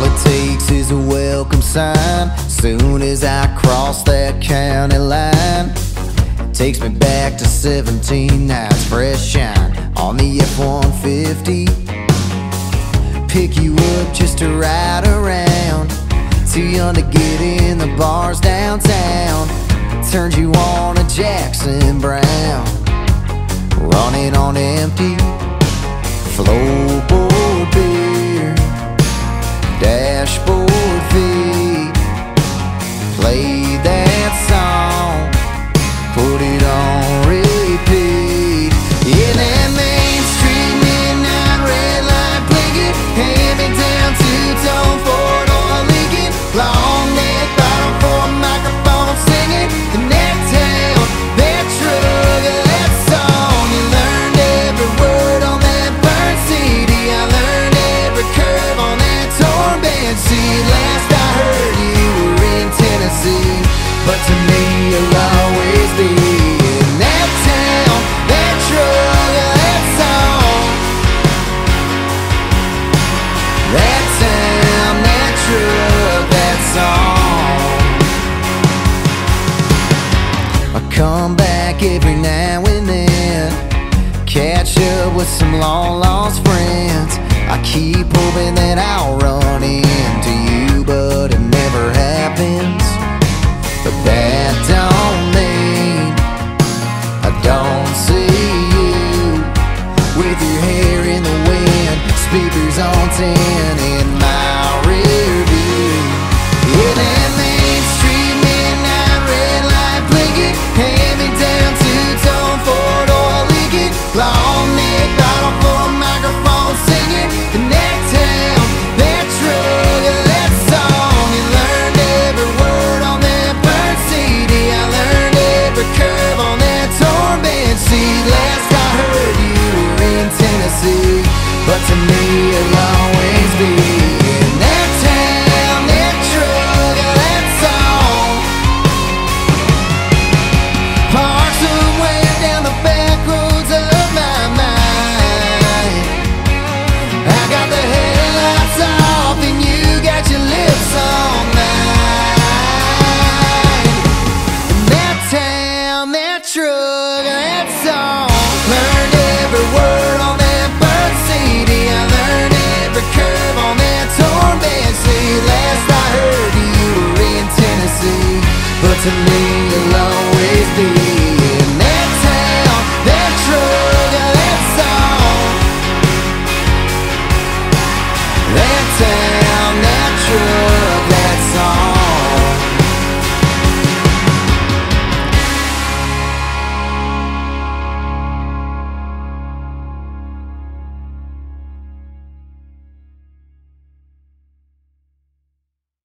All it takes is a welcome sign. Soon as I cross that county line it Takes me back to 17 nights fresh shine On the F-150 Pick you up just to ride around. Too young to get in the bars downtown. Turned you on a Jackson Browne. Running on empty Flow we'll always be in that town, that truck, that song. That town, that truck, that song. I come back every now and then, catch up with some long lost friends. I keep hoping that I'll run into you. mountain But to me it'll always be to me.